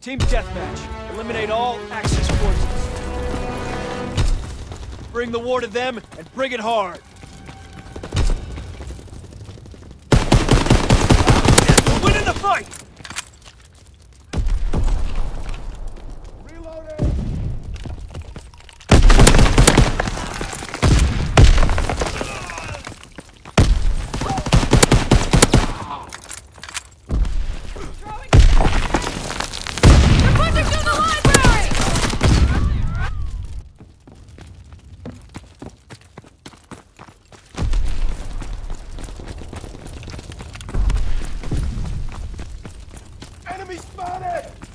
Team deathmatch. Eliminate all Axis forces. Bring the war to them and bring it hard. Enemy spotted!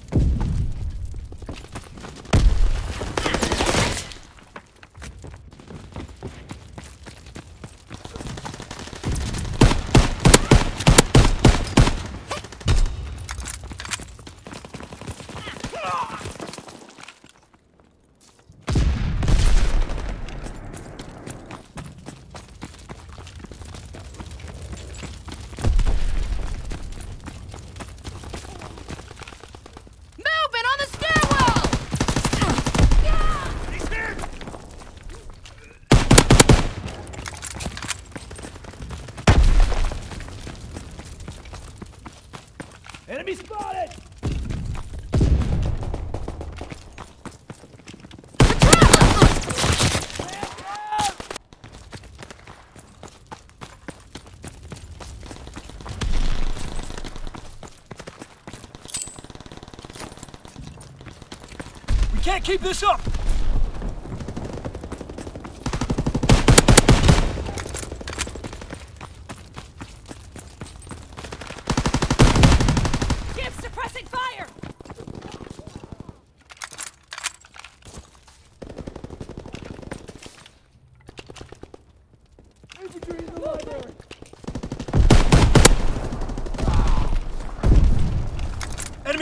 Spotted! We can't keep this up! Keep suppressing fire! Infantry in the library!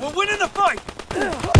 We're winning the fight!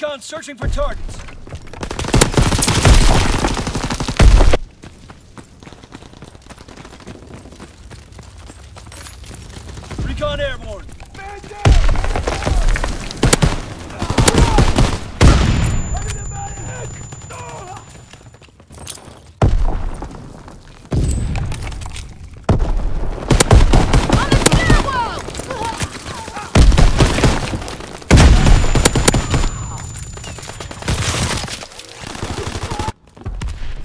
Recon searching for targets. Recon airborne. On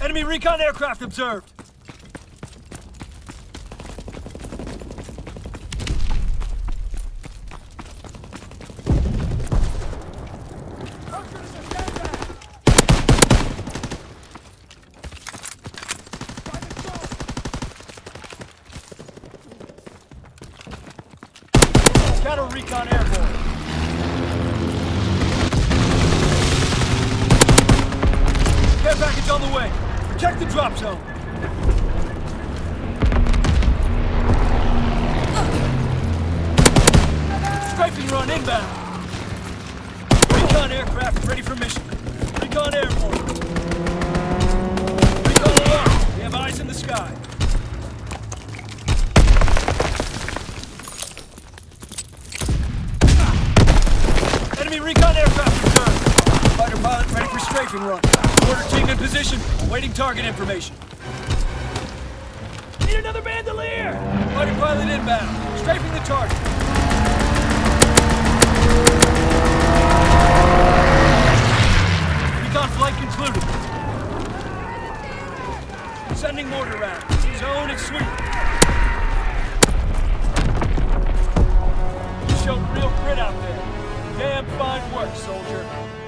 Enemy recon aircraft observed. Counter recon airborne. Protect the drop zone. inbound. Recon aircraft ready for mission. Recon airborne. Ready for strafing run. Order team in position, awaiting target information. Need another bandolier! Fighter pilot inbound, strafing the target. Recon flight concluded. Sending mortar round. Zone and sweep. You showed real grit out there. Damn fine work, soldier.